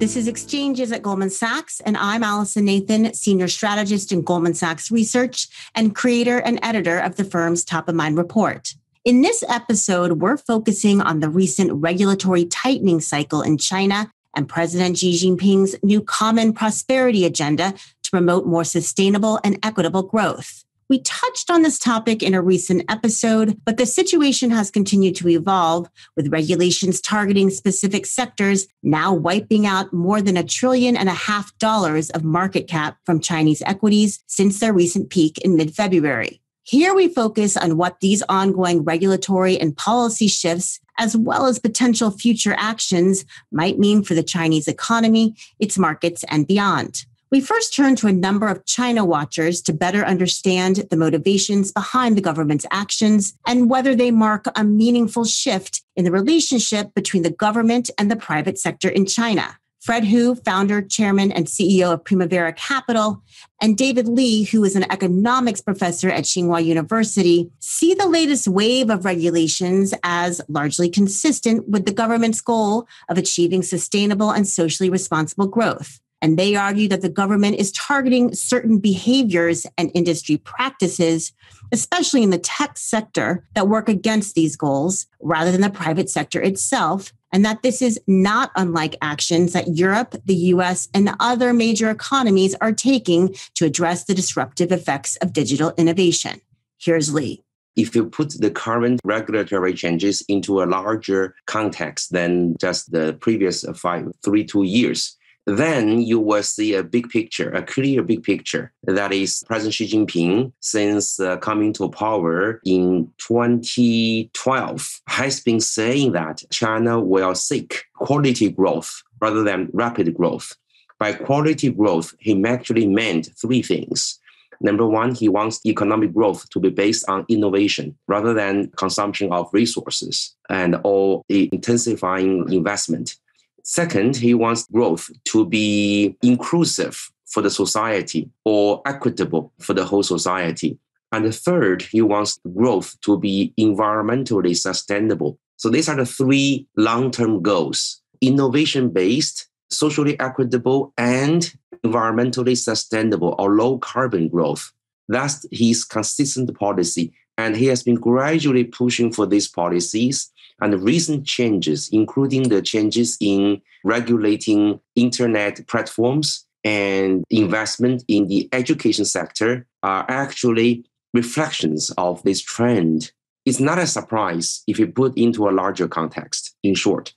This is Exchanges at Goldman Sachs, and I'm Allison Nathan, Senior Strategist in Goldman Sachs Research and creator and editor of the firm's Top of Mind report. In this episode, we're focusing on the recent regulatory tightening cycle in China and President Xi Jinping's new common prosperity agenda to promote more sustainable and equitable growth. We touched on this topic in a recent episode, but the situation has continued to evolve with regulations targeting specific sectors now wiping out more than a trillion and a half dollars of market cap from Chinese equities since their recent peak in mid February. Here we focus on what these ongoing regulatory and policy shifts, as well as potential future actions, might mean for the Chinese economy, its markets, and beyond. We first turned to a number of China watchers to better understand the motivations behind the government's actions and whether they mark a meaningful shift in the relationship between the government and the private sector in China. Fred Hu, founder, chairman, and CEO of Primavera Capital, and David Li, who is an economics professor at Tsinghua University, see the latest wave of regulations as largely consistent with the government's goal of achieving sustainable and socially responsible growth. And they argue that the government is targeting certain behaviors and industry practices, especially in the tech sector, that work against these goals rather than the private sector itself. And that this is not unlike actions that Europe, the US, and other major economies are taking to address the disruptive effects of digital innovation. Here's Li if you put the current regulatory changes into a larger context than just the previous five, three, two years, then you will see a big picture, a clear big picture. That is President Xi Jinping, since uh, coming to power in 2012, has been saying that China will seek quality growth rather than rapid growth. By quality growth, he actually meant three things. Number one, he wants economic growth to be based on innovation rather than consumption of resources and or intensifying investment. Second, he wants growth to be inclusive for the society or equitable for the whole society. And the third, he wants growth to be environmentally sustainable. So these are the three long-term goals: innovation-based, socially equitable, and environmentally sustainable or low carbon growth. That's his consistent policy. And he has been gradually pushing for these policies and the recent changes, including the changes in regulating internet platforms and investment in the education sector, are actually reflections of this trend. It's not a surprise if you put into a larger context, in short.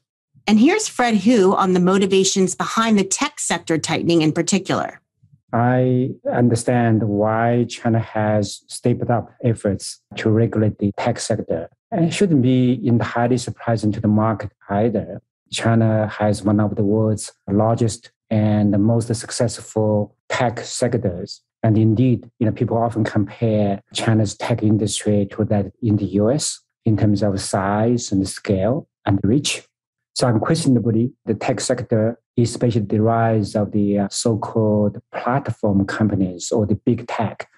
And here's Fred Hu on the motivations behind the tech sector tightening in particular. I understand why China has stepped up efforts to regulate the tech sector. And it shouldn't be entirely surprising to the market either. China has one of the world's largest and most successful tech sectors. And indeed, you know, people often compare China's tech industry to that in the US in terms of size and scale and reach. So unquestionably, the tech sector, especially the rise of the uh, so-called platform companies or the big tech,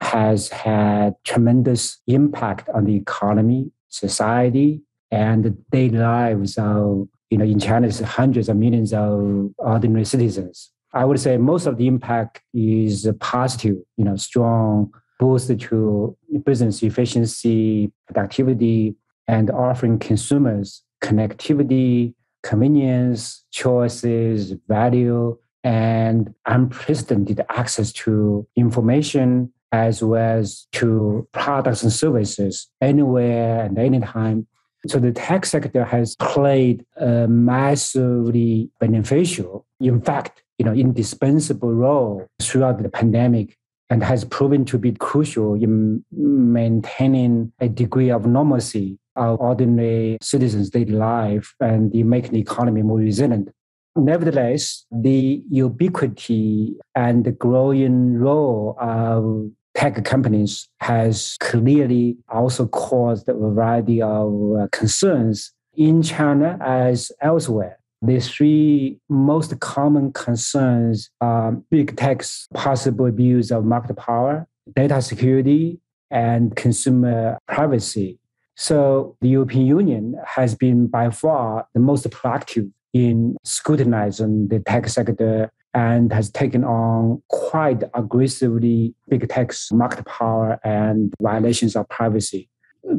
has had tremendous impact on the economy, society, and the daily lives of, you know, in China, hundreds of millions of ordinary citizens. I would say most of the impact is positive, you know, strong boost to business efficiency, productivity, and offering consumers connectivity, convenience, choices, value, and unprecedented access to information as well as to products and services anywhere and anytime. So the tech sector has played a massively beneficial, in fact, you know, indispensable role throughout the pandemic and has proven to be crucial in maintaining a degree of normalcy of ordinary citizens' daily life and make the economy more resilient. Nevertheless, the ubiquity and the growing role of tech companies has clearly also caused a variety of uh, concerns in China as elsewhere. The three most common concerns are big tech's possible abuse of market power, data security, and consumer privacy. So the European Union has been by far the most proactive in scrutinizing the tech sector and has taken on quite aggressively big tech's market power and violations of privacy.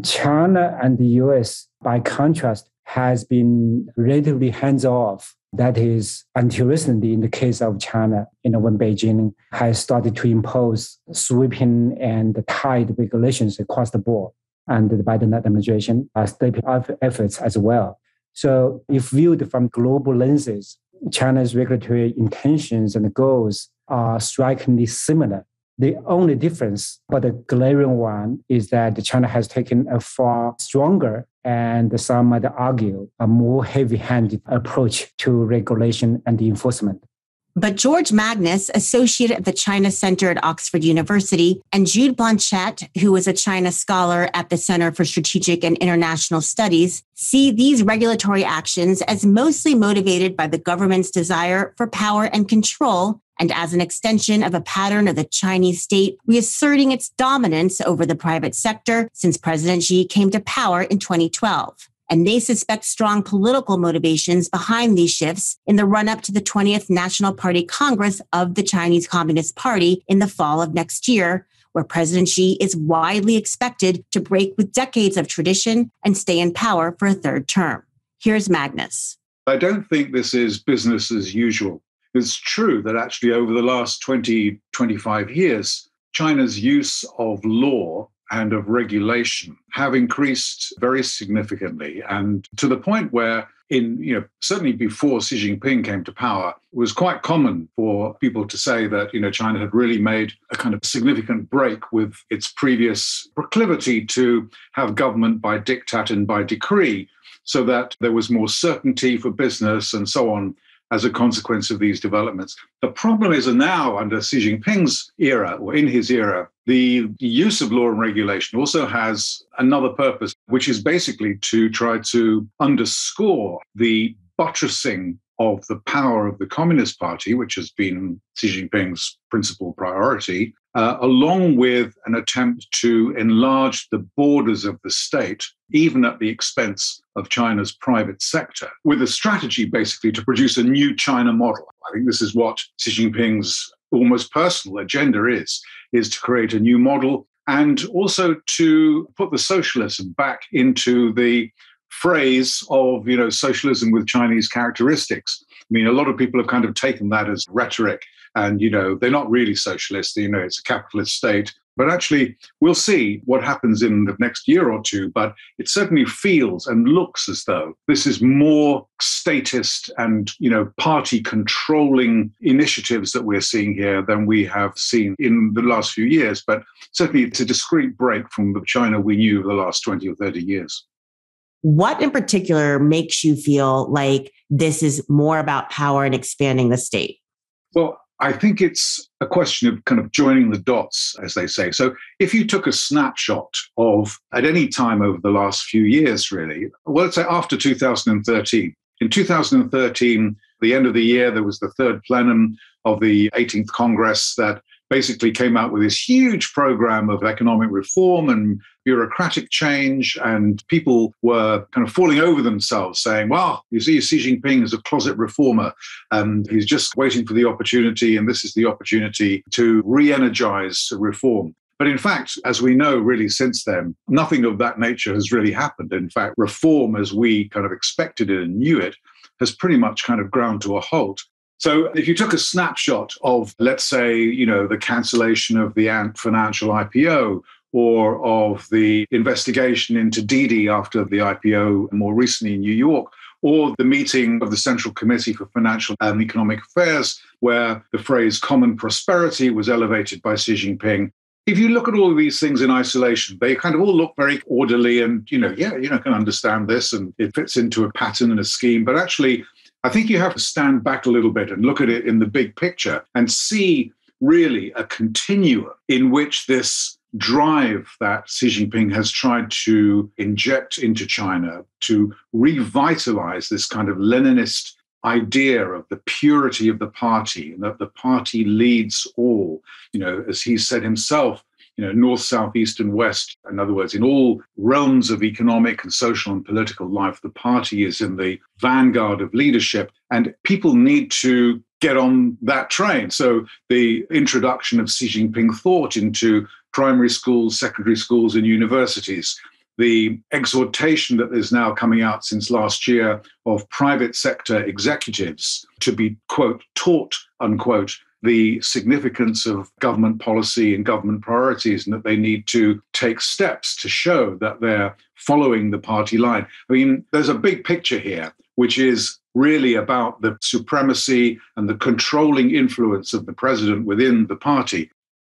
China and the US, by contrast, has been relatively hands off. That is, until recently, in the case of China, you know, when Beijing has started to impose sweeping and tight regulations across the board, and the Biden administration are stepping up efforts as well. So, if viewed from global lenses, China's regulatory intentions and goals are strikingly similar. The only difference, but the glaring one, is that China has taken a far stronger and some might argue a more heavy handed approach to regulation and enforcement. But George Magnus, associate at the China Center at Oxford University, and Jude Blanchette, who is a China scholar at the Center for Strategic and International Studies, see these regulatory actions as mostly motivated by the government's desire for power and control and as an extension of a pattern of the Chinese state reasserting its dominance over the private sector since President Xi came to power in 2012 and they suspect strong political motivations behind these shifts in the run up to the 20th National Party Congress of the Chinese Communist Party in the fall of next year, where President Xi is widely expected to break with decades of tradition and stay in power for a third term. Here's Magnus. I don't think this is business as usual. It's true that actually over the last 20, 25 years, China's use of law and of regulation have increased very significantly. And to the point where in you know certainly before Xi Jinping came to power it was quite common for people to say that you know China had really made a kind of significant break with its previous proclivity to have government by diktat and by decree so that there was more certainty for business and so on as a consequence of these developments. The problem is now, under Xi Jinping's era, or in his era, the use of law and regulation also has another purpose, which is basically to try to underscore the buttressing of the power of the Communist Party, which has been Xi Jinping's principal priority, uh, along with an attempt to enlarge the borders of the state, even at the expense of China's private sector, with a strategy basically to produce a new China model. I think this is what Xi Jinping's almost personal agenda is, is to create a new model and also to put the socialism back into the phrase of you know socialism with Chinese characteristics. I mean, a lot of people have kind of taken that as rhetoric, and you know they're not really socialist. You know, it's a capitalist state. But actually, we'll see what happens in the next year or two. But it certainly feels and looks as though this is more statist and you know party controlling initiatives that we're seeing here than we have seen in the last few years. But certainly, it's a discrete break from the China we knew the last twenty or thirty years. What in particular makes you feel like this is more about power and expanding the state? Well, I think it's a question of kind of joining the dots, as they say. So, if you took a snapshot of at any time over the last few years, really, well, let's say after 2013, in 2013, the end of the year, there was the third plenum of the 18th Congress that basically came out with this huge program of economic reform and bureaucratic change. And people were kind of falling over themselves, saying, well, you see, Xi Jinping is a closet reformer and he's just waiting for the opportunity. And this is the opportunity to re energize reform. But in fact, as we know, really since then, nothing of that nature has really happened. In fact, reform as we kind of expected it and knew it has pretty much kind of ground to a halt. So if you took a snapshot of, let's say, you know, the cancellation of the Ant Financial IPO or of the investigation into Didi after the IPO more recently in New York, or the meeting of the Central Committee for Financial and Economic Affairs, where the phrase common prosperity was elevated by Xi Jinping. If you look at all of these things in isolation, they kind of all look very orderly and, you know, yeah, you know, can understand this and it fits into a pattern and a scheme. But actually, I think you have to stand back a little bit and look at it in the big picture and see really a continuum in which this drive that Xi Jinping has tried to inject into China to revitalize this kind of Leninist idea of the purity of the party and that the party leads all. You know, as he said himself, you know, north, south, east, and west. In other words, in all realms of economic and social and political life, the party is in the vanguard of leadership, and people need to get on that train. So the introduction of Xi Jinping thought into primary schools, secondary schools, and universities the exhortation that is now coming out since last year of private sector executives to be, quote, taught, unquote, the significance of government policy and government priorities and that they need to take steps to show that they're following the party line. I mean, there's a big picture here, which is really about the supremacy and the controlling influence of the president within the party.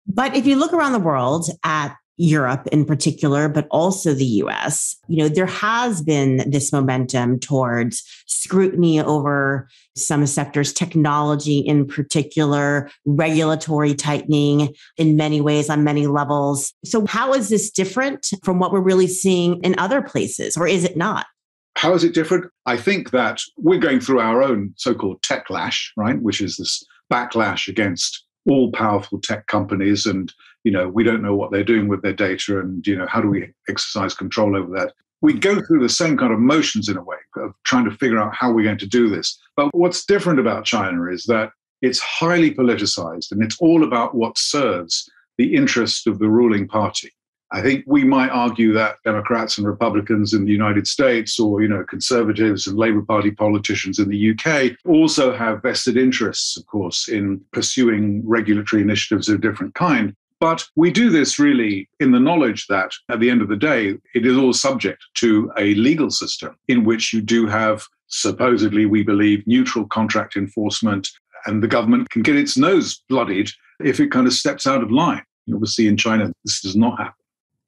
But if you look around the world at Europe in particular, but also the US, you know, there has been this momentum towards scrutiny over some sectors, technology in particular, regulatory tightening in many ways on many levels. So, how is this different from what we're really seeing in other places, or is it not? How is it different? I think that we're going through our own so called techlash, right? Which is this backlash against all powerful tech companies and you know we don't know what they're doing with their data and you know how do we exercise control over that. We go through the same kind of motions in a way of trying to figure out how we're going to do this. But what's different about china is that it's highly politicized and it's all about what serves the interest of the ruling party. I think we might argue that Democrats and Republicans in the United States, or you know, conservatives and Labour Party politicians in the UK, also have vested interests, of course, in pursuing regulatory initiatives of different kind. But we do this really in the knowledge that at the end of the day, it is all subject to a legal system in which you do have, supposedly, we believe, neutral contract enforcement, and the government can get its nose bloodied if it kind of steps out of line. You obviously, in China, this does not happen.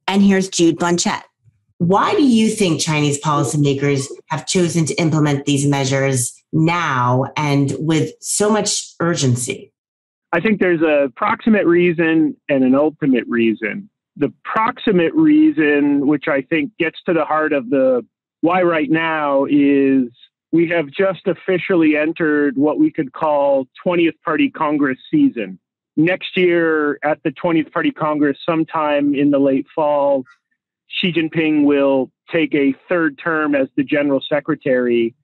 And here's Jude Blanchette. Why do you think Chinese policymakers have chosen to implement these measures now and with so much urgency? I think there's a proximate reason and an ultimate reason. The proximate reason, which I think gets to the heart of the why right now, is we have just officially entered what we could call 20th Party Congress season. Next year at the 20th Party Congress, sometime in the late fall, Xi Jinping will take a third term as the general secretary.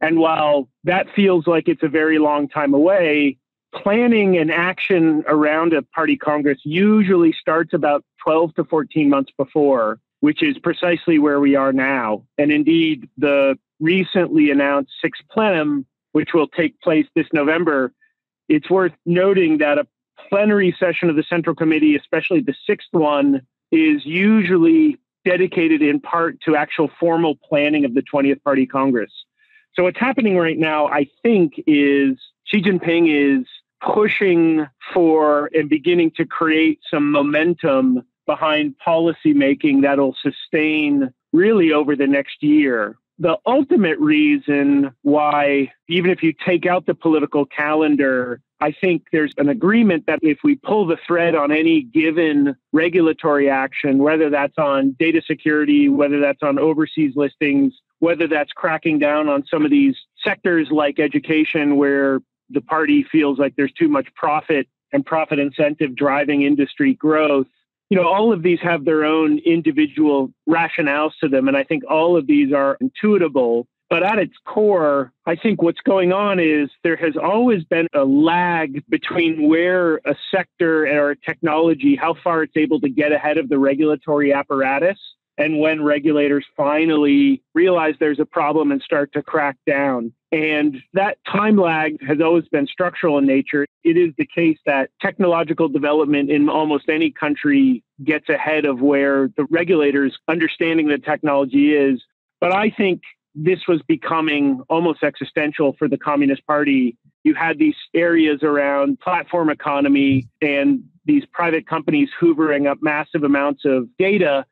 And while that feels like it's a very long time away, planning and action around a party congress usually starts about 12 to 14 months before, which is precisely where we are now. And indeed, the recently announced sixth plenum, which will take place this November, it's worth noting that a plenary session of the Central Committee, especially the sixth one, is usually dedicated in part to actual formal planning of the 20th Party Congress. So, what's happening right now, I think, is Xi Jinping is pushing for and beginning to create some momentum behind policy making that'll sustain really over the next year. The ultimate reason why, even if you take out the political calendar, I think there's an agreement that if we pull the thread on any given regulatory action, whether that's on data security, whether that's on overseas listings, whether that's cracking down on some of these sectors like education where the party feels like there's too much profit and profit incentive driving industry growth. You know, all of these have their own individual rationales to them. And I think all of these are intuitable. But at its core, I think what's going on is there has always been a lag between where a sector or a technology, how far it's able to get ahead of the regulatory apparatus and when regulators finally realize there's a problem and start to crack down. And that time lag has always been structural in nature. It is the case that technological development in almost any country gets ahead of where the regulators understanding the technology is. But I think this was becoming almost existential for the Communist Party. You had these areas around platform economy and these private companies hoovering up massive amounts of data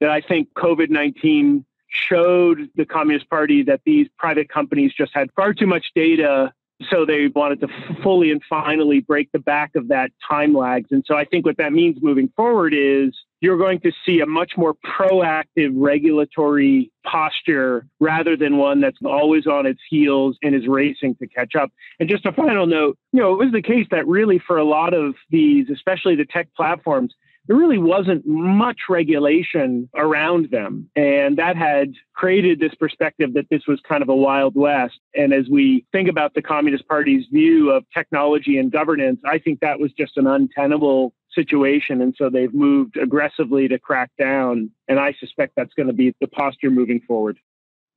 that I think COVID 19 showed the Communist Party that these private companies just had far too much data. So they wanted to fully and finally break the back of that time lags. And so I think what that means moving forward is you're going to see a much more proactive regulatory posture rather than one that's always on its heels and is racing to catch up. And just a final note, you know, it was the case that really for a lot of these, especially the tech platforms, there really wasn't much regulation around them. And that had created this perspective that this was kind of a Wild West. And as we think about the Communist Party's view of technology and governance, I think that was just an untenable situation. And so they've moved aggressively to crack down. And I suspect that's going to be the posture moving forward.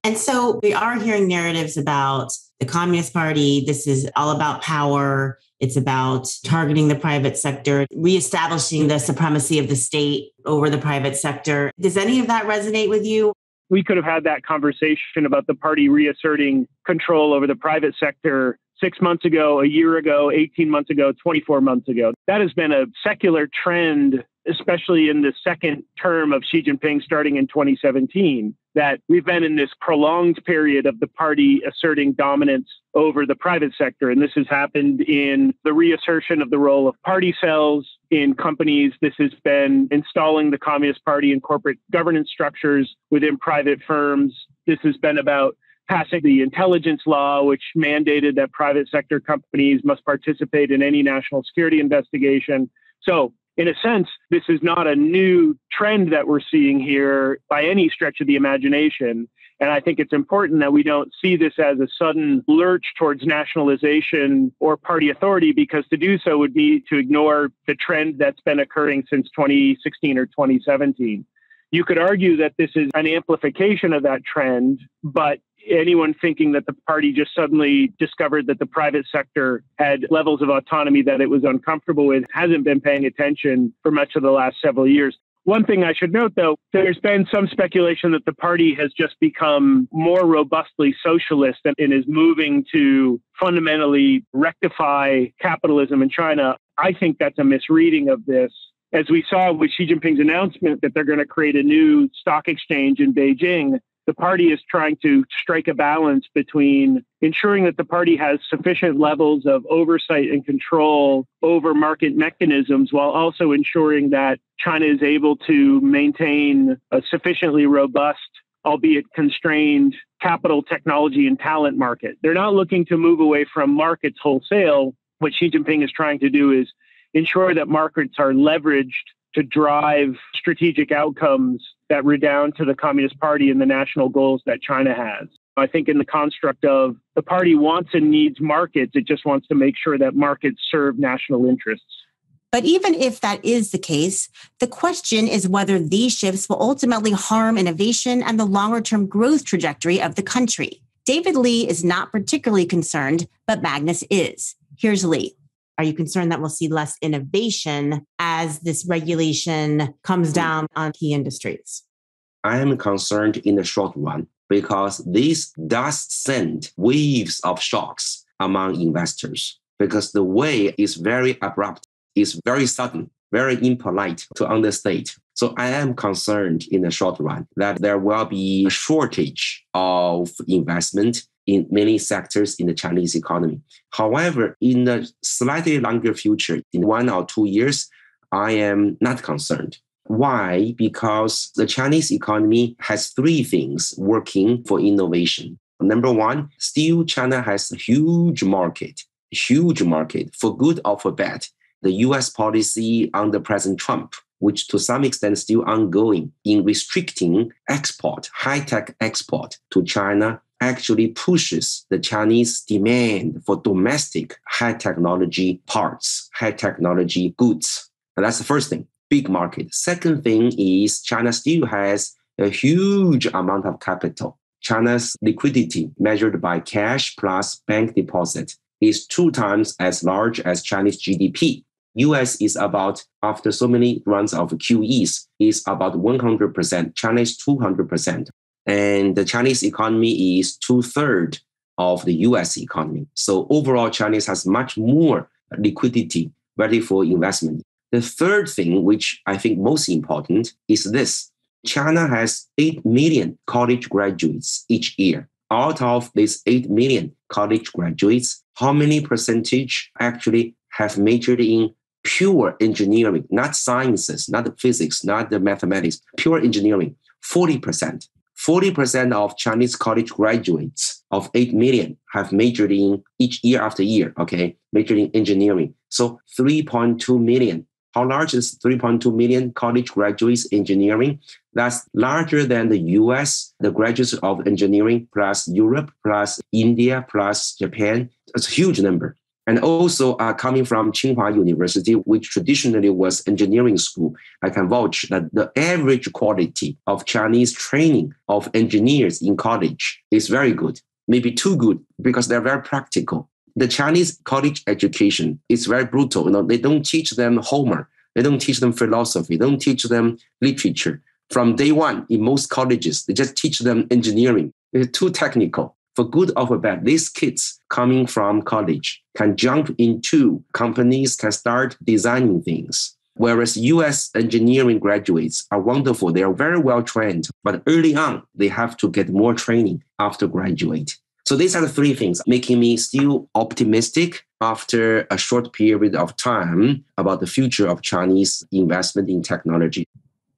And so we are hearing narratives about the Communist Party. This is all about power. It's about targeting the private sector, reestablishing the supremacy of the state over the private sector. Does any of that resonate with you? We could have had that conversation about the party reasserting control over the private sector six months ago, a year ago, 18 months ago, 24 months ago. That has been a secular trend especially in the second term of Xi Jinping starting in 2017, that we've been in this prolonged period of the party asserting dominance over the private sector. And this has happened in the reassertion of the role of party cells in companies. This has been installing the Communist Party in corporate governance structures within private firms. This has been about passing the intelligence law, which mandated that private sector companies must participate in any national security investigation. So in a sense, this is not a new trend that we're seeing here by any stretch of the imagination. And I think it's important that we don't see this as a sudden lurch towards nationalization or party authority, because to do so would be to ignore the trend that's been occurring since 2016 or 2017. You could argue that this is an amplification of that trend, but anyone thinking that the party just suddenly discovered that the private sector had levels of autonomy that it was uncomfortable with hasn't been paying attention for much of the last several years. One thing I should note, though, there's been some speculation that the party has just become more robustly socialist and, is moving to fundamentally rectify capitalism in China. I think that's a misreading of this as we saw with Xi Jinping's announcement that they're going to create a new stock exchange in Beijing, the party is trying to strike a balance between ensuring that the party has sufficient levels of oversight and control over market mechanisms while also ensuring that China is able to maintain a sufficiently robust albeit constrained capital technology and talent market. They're not looking to move away from markets wholesale. What Xi Jinping is trying to do is ensure that markets are leveraged to drive strategic outcomes that redound to the Communist Party and the national goals that China has. I think in the construct of the party wants and needs markets, it just wants to make sure that markets serve national interests. But even if that is the case, the question is whether these shifts will ultimately harm innovation and the longer term growth trajectory of the country. David Li is not particularly concerned, but Magnus is. Here's Li. Are you concerned that we'll see less innovation as this regulation comes mm. down on key industries? I am concerned in the short run because this does send waves of shocks among investors because the way is very abrupt, is very sudden, very impolite to understate. So I am concerned in the short run that there will be a shortage of investment in many sectors in the Chinese economy. However, in the slightly longer future, in one or two years, I am not concerned. Why? Because the Chinese economy has three things working for innovation. Number one, still China has a huge market, huge market for good or for bad. The US policy under President Trump, which to some extent still ongoing in restricting export, high tech export to China actually pushes the Chinese demand for domestic high technology parts, high technology goods. And that's the first thing, big market. Second thing is China still has a huge amount of capital. China's liquidity measured by cash plus bank deposit is two times as large as Chinese GDP. US is about, after so many runs of QEs, is about 100%. China is 200%. And the Chinese economy is two thirds of the US economy. So overall, Chinese has much more liquidity ready for investment. The third thing, which I think most important, is this. China has 8 million college graduates each year. Out of these 8 million college graduates, how many percentage actually have majored in pure engineering, not sciences, not physics, not the mathematics, pure engineering? 40%. 40% of Chinese college graduates of 8 million have majored in each year after year, okay, majored in engineering. So 3.2 million How large is 3.2 million college graduates engineering? That's larger than the US, the graduates of engineering plus Europe plus India plus Japan. It's a huge number. And also coming from Tsinghua University, which traditionally was engineering school, I can vouch that the average quality of Chinese training of engineers in college is very good, maybe too good because they're very practical the Chinese college education is very brutal. You know, they don't teach them Homer, they don't teach them philosophy, they don't teach them literature. From day one, in most colleges, they just teach them engineering. It's too technical. For good or for bad, these kids coming from college can jump into companies, can start designing things. Whereas US engineering graduates are wonderful. They are very well trained, but early on, they have to get more training after graduate. So these are the three things making me still optimistic after a short period of time about the future of Chinese investment in technology.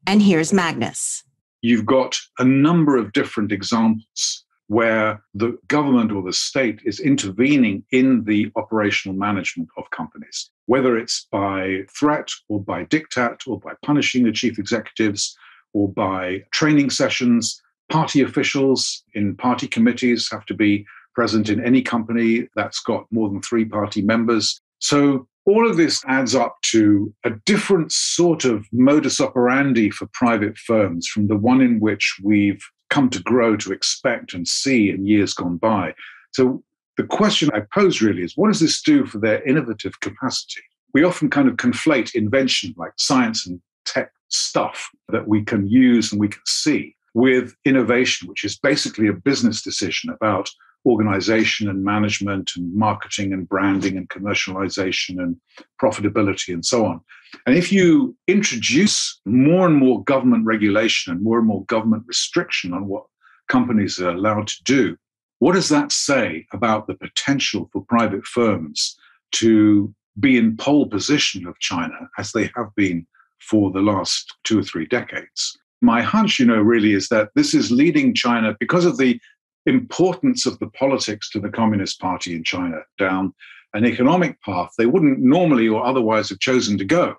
And here's Magnus. You've got a number of different examples where the government or the state is intervening in the operational management of companies, whether it's by threat or by diktat or by punishing the chief executives or by training sessions Party officials in party committees have to be present in any company that's got more than three party members. So all of this adds up to a different sort of modus operandi for private firms from the one in which we've come to grow to expect and see in years gone by. So the question I pose really is what does this do for their innovative capacity? We often kind of conflate invention like science and tech stuff that we can use and we can see with innovation, which is basically a business decision about organization and management and marketing and branding and commercialization and profitability and so on. And if you introduce more and more government regulation and more and more government restriction on what companies are allowed to do, what does that say about the potential for private firms to be in pole position of China as they have been for the last two or three decades? my hunch, you know, really is that this is leading China because of the importance of the politics to the Communist Party in China down an economic path they wouldn't normally or otherwise have chosen to go.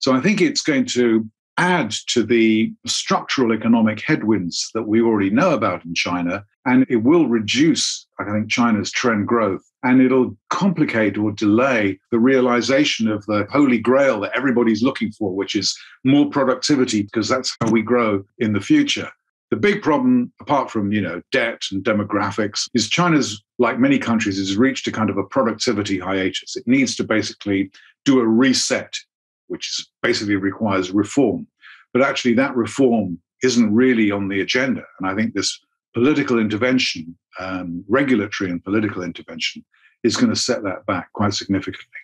So I think it's going to add to the structural economic headwinds that we already know about in China, and it will reduce, I think, China's trend growth. And it'll complicate or delay the realization of the holy grail that everybody's looking for, which is more productivity, because that's how we grow in the future. The big problem, apart from you know debt and demographics, is China's, like many countries, has reached a kind of a productivity hiatus. It needs to basically do a reset which basically requires reform. But actually, that reform isn't really on the agenda. And I think this political intervention, um, regulatory and political intervention, is going to set that back quite significantly.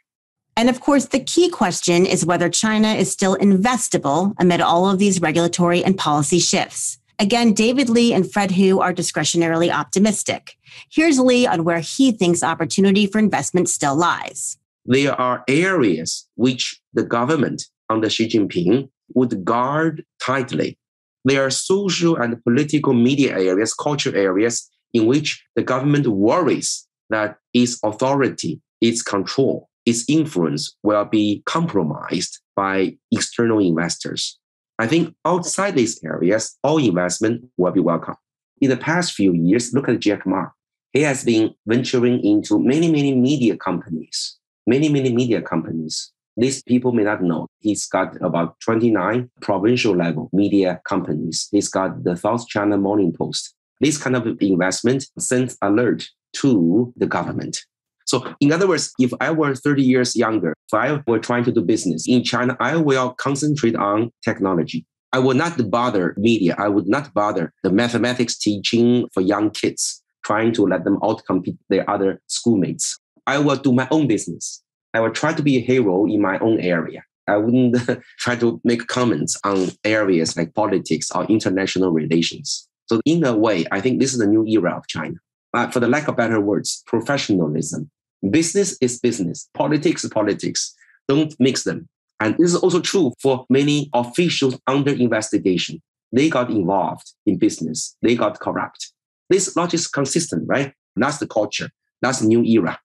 And of course, the key question is whether China is still investable amid all of these regulatory and policy shifts. Again, David Li and Fred Hu are discretionarily optimistic. Here's Li on where he thinks opportunity for investment still lies there are areas which the government under Xi Jinping would guard tightly. There are social and political media areas, culture areas in which the government worries that its authority, its control, its influence will be compromised by external investors. I think outside these areas, all investment will be welcome. In the past few years, look at Jack Ma. He has been venturing into many, many media companies many, many media companies. These people may not know. He's got about 29 provincial level media companies. He's got the South China Morning Post. This kind of investment sends alert to the government. So, in other words, if I were 30 years younger, if I were trying to do business in China, I will concentrate on technology. I would not bother media. I would not bother the mathematics teaching for young kids, trying to let them outcompete their other schoolmates. I will do my own business. I will try to be a hero in my own area. I wouldn't try to make comments on areas like politics or international relations. So, in a way, I think this is the new era of China. But for the lack of better words, professionalism. Business is business, politics is politics. Don't mix them. And this is also true for many officials under investigation. They got involved in business, they got corrupt. This logic is consistent, right? That's the culture. That's the new era.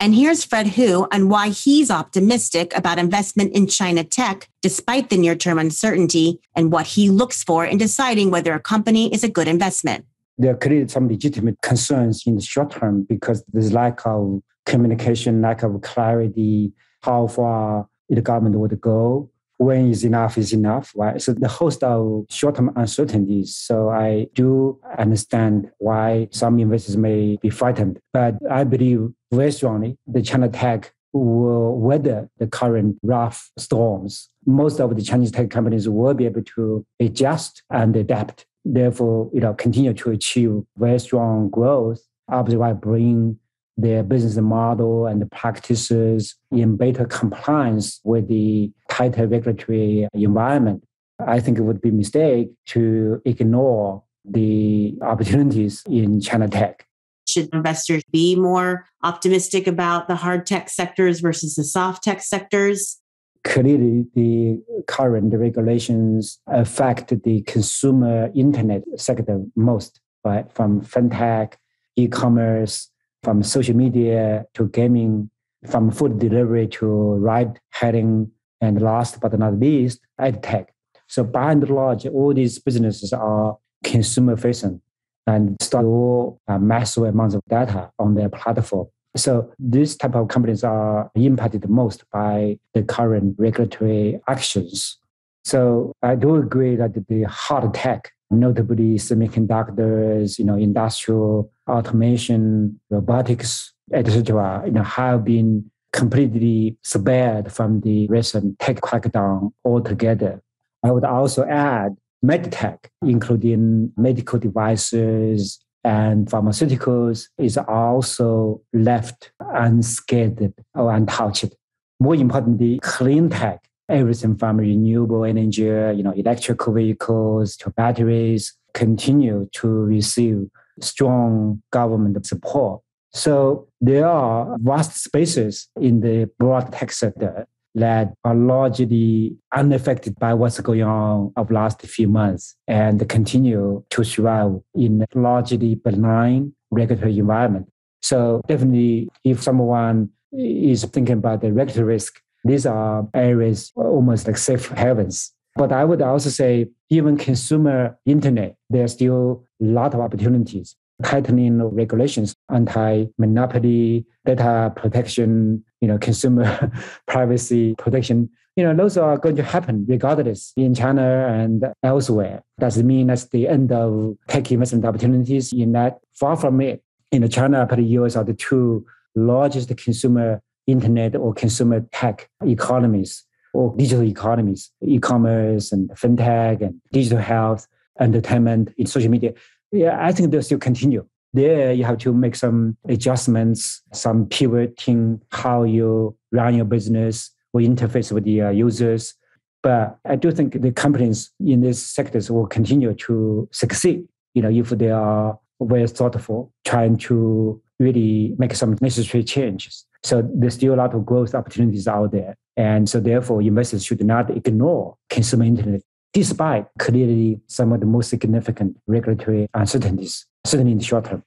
And here's Fred Hu on why he's optimistic about investment in China tech despite the near term uncertainty and what he looks for in deciding whether a company is a good investment. There created some legitimate concerns in the short term because there's lack of communication, lack of clarity, how far the government would go, when is enough is enough, right? So the host of short-term uncertainties. So I do understand why some investors may be frightened, but I believe very strongly the China tech will weather the current rough storms. Most of the Chinese tech companies will be able to adjust and adapt. Therefore, you know, continue to achieve very strong growth, obviously while bringing their business model and practices in better compliance with the tighter regulatory environment. I think it would be a mistake to ignore the opportunities in China tech. Should investors be more optimistic about the hard tech sectors versus the soft tech sectors? Clearly, the current regulations affect the consumer internet sector most, right? From fintech, e-commerce, from social media to gaming, from food delivery to ride hailing, and last but not least, ed tech. So by and large, all these businesses are consumer facing and store massive amounts of data on their platform. So these type of companies are impacted most by the current regulatory actions. So I do agree that the hard tech notably semiconductors, you know, industrial automation, robotics, etc., you know, have been completely spared from the recent tech crackdown altogether. I would also add medtech, including medical devices and pharmaceuticals, is also left unscathed or untouched. More importantly, clean tech everything from renewable energy, you know, electrical vehicles to batteries continue to receive strong government support. So there are vast spaces in the broad tech sector that are largely unaffected by what's going on of last few months and continue to thrive in a largely benign regulatory environment. So definitely if someone is thinking about the regulatory risk, these are areas uh, almost like safe havens. But I would also say, even consumer internet, there's still a lot of opportunities. Tightening regulations, anti-monopoly, data protection, you know, consumer privacy protection. You know, those are going to happen regardless in China and elsewhere. Does it mean that's the end of tech investment opportunities in that? Far from it. In China, but the US are the two largest consumer internet or consumer tech economies or digital economies, e-commerce and fintech and digital health, entertainment, in social media. Yeah, I think they'll still continue. There, you have to make some adjustments, some pivoting how you run your business or interface with the users. But I do think the companies in these sectors will continue to succeed. You know, if they are very thoughtful, trying to really make some necessary changes. So there's still a lot of growth opportunities out there. And so therefore, investors should not ignore consumer internet, despite clearly some of the most significant regulatory uncertainties, certainly in the short term.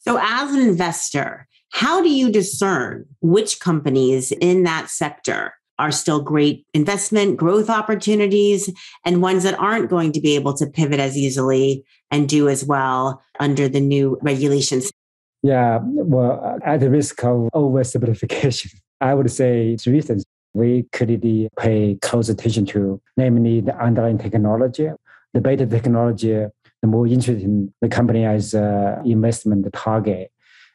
So as an investor, how do you discern which companies in that sector are still great investment growth opportunities and ones that aren't going to be able to pivot as easily and do as well under the new regulations? Yeah, well, at the risk of oversimplification, I would say three things we clearly pay close attention to, namely the underlying technology. The better technology, the more interesting the company as an investment target,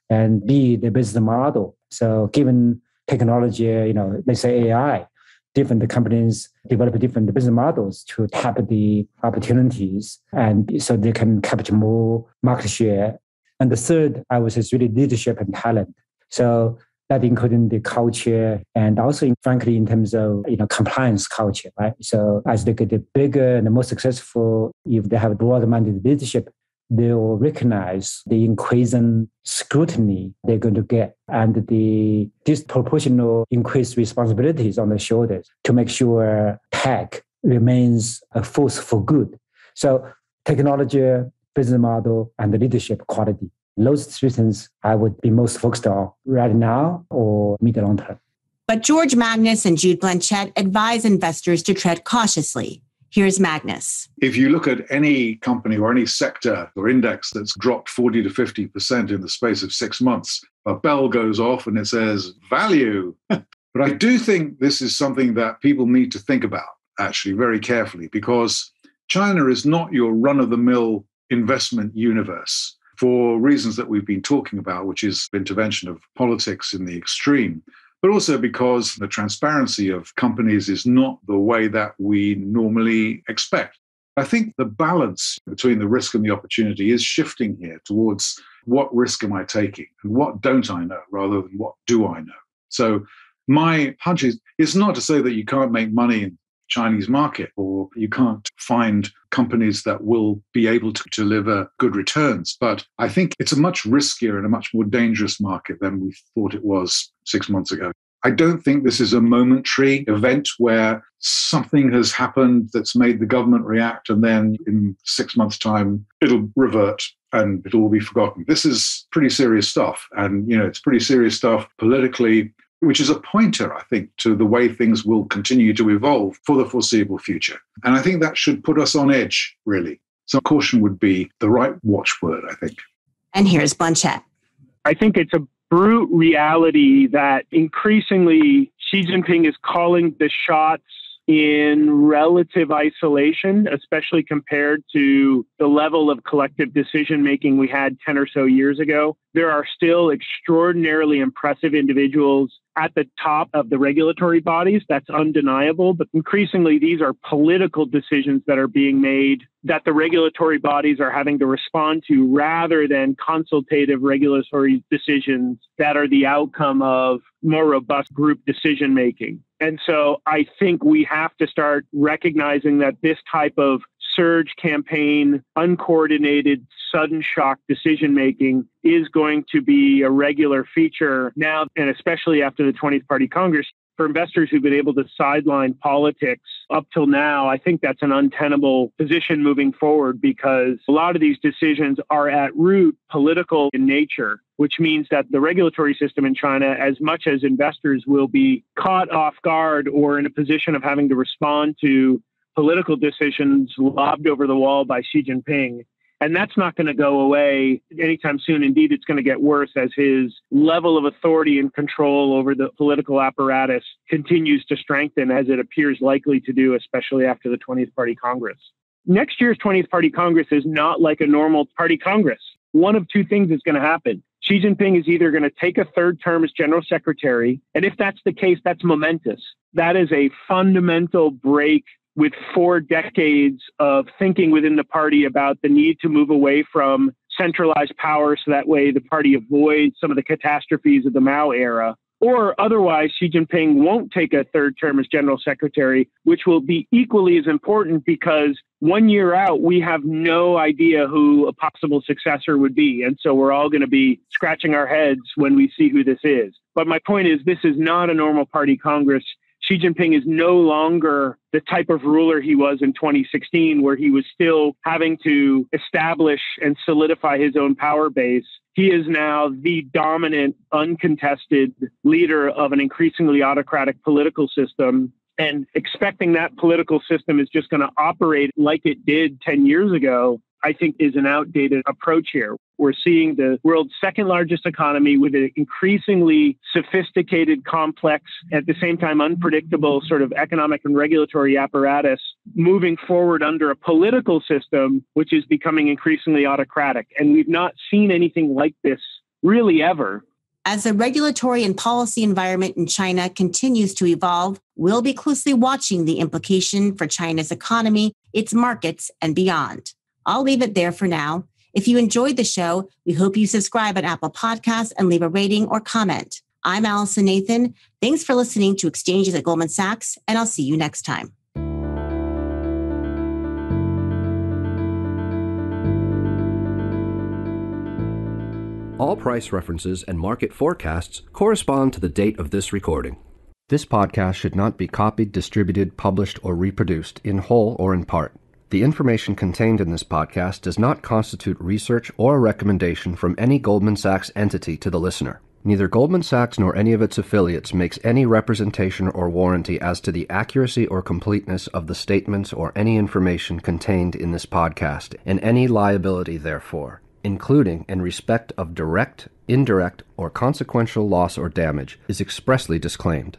and B, the business model. So given technology, you know, let's say AI, different companies develop different business models to tap the opportunities and so they can capture more market share and the third, I would say, is really leadership and talent. So that including the culture and also, frankly, in terms of you know compliance culture, right? So as they get bigger and the more successful, if they have broad-minded leadership, they will recognize the increasing scrutiny they're going to get and the disproportional increased responsibilities on their shoulders to make sure tech remains a force for good. So technology business model and the leadership quality. those three things I would be most focused on right now or mid long term. But George Magnus and Jude Blanchette advise investors to tread cautiously. Here's Magnus. If you look at any company or any sector or index that's dropped 40 to 50% in the space of six months, a bell goes off and it says value. but I do think this is something that people need to think about actually very carefully because China is not your run of the mill investment universe for reasons that we've been talking about, which is intervention of politics in the extreme, but also because the transparency of companies is not the way that we normally expect. I think the balance between the risk and the opportunity is shifting here towards what risk am I taking and what don't I know rather than what do I know. So my hunch is it's not to say that you can't make money in Chinese market, or you can't find companies that will be able to deliver good returns. But I think it's a much riskier and a much more dangerous market than we thought it was six months ago. I don't think this is a momentary event where something has happened that's made the government react, and then in six months' time, it'll revert and it'll all be forgotten. This is pretty serious stuff. And, you know, it's pretty serious stuff politically, which is a pointer, I think, to the way things will continue to evolve for the foreseeable future. And I think that should put us on edge, really. So caution would be the right watchword, I think. And here's Blanchette. I think it's a brute reality that increasingly Xi Jinping is calling the shots in relative isolation, especially compared to the level of collective decision making we had 10 or so years ago. There are still extraordinarily impressive individuals at the top of the regulatory bodies. That's undeniable. But increasingly, these are political decisions that are being made that the regulatory bodies are having to respond to rather than consultative regulatory decisions that are the outcome of more robust group decision making. And so I think we have to start recognizing that this type of surge campaign, uncoordinated, sudden shock decision making is going to be a regular feature now, and especially after the 20th Party Congress. For investors who've been able to sideline politics up till now, I think that's an untenable position moving forward because a lot of these decisions are at root political in nature which means that the regulatory system in China, as much as investors will be caught off guard or in a position of having to respond to political decisions lobbed over the wall by Xi Jinping. And that's not going to go away anytime soon. Indeed, it's going to get worse as his level of authority and control over the political apparatus continues to strengthen, as it appears likely to do, especially after the 20th Party Congress. Next year's 20th Party Congress is not like a normal party Congress. One of two things is going to happen. Xi Jinping is either going to take a third term as general secretary, and if that's the case, that's momentous. That is a fundamental break with four decades of thinking within the party about the need to move away from centralized power so that way the party avoids some of the catastrophes of the Mao era. Or otherwise, Xi Jinping won't take a third term as general secretary, which will be equally as important because one year out, we have no idea who a possible successor would be. And so we're all going to be scratching our heads when we see who this is. But my point is, this is not a normal party Congress. Xi Jinping is no longer the type of ruler he was in 2016, where he was still having to establish and solidify his own power base. He is now the dominant, uncontested leader of an increasingly autocratic political system. And expecting that political system is just going to operate like it did 10 years ago I think is an outdated approach here. We're seeing the world's second largest economy with an increasingly sophisticated, complex, at the same time unpredictable sort of economic and regulatory apparatus moving forward under a political system which is becoming increasingly autocratic. And we've not seen anything like this really ever. As the regulatory and policy environment in China continues to evolve, we'll be closely watching the implication for China's economy, its markets, and beyond. I'll leave it there for now. If you enjoyed the show, we hope you subscribe on Apple Podcasts and leave a rating or comment. I'm Allison Nathan. Thanks for listening to Exchanges at Goldman Sachs, and I'll see you next time. All price references and market forecasts correspond to the date of this recording. This podcast should not be copied, distributed, published, or reproduced in whole or in part. The information contained in this podcast does not constitute research or a recommendation from any Goldman Sachs entity to the listener. Neither Goldman Sachs nor any of its affiliates makes any representation or warranty as to the accuracy or completeness of the statements or any information contained in this podcast, and any liability therefore, including in respect of direct, indirect, or consequential loss or damage, is expressly disclaimed.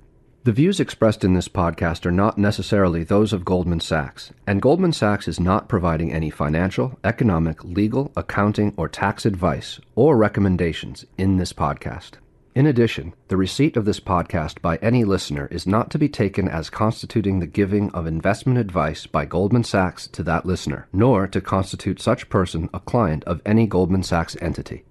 The views expressed in this podcast are not necessarily those of Goldman Sachs, and Goldman Sachs is not providing any financial, economic, legal, accounting, or tax advice or recommendations in this podcast. In addition, the receipt of this podcast by any listener is not to be taken as constituting the giving of investment advice by Goldman Sachs to that listener, nor to constitute such person a client of any Goldman Sachs entity.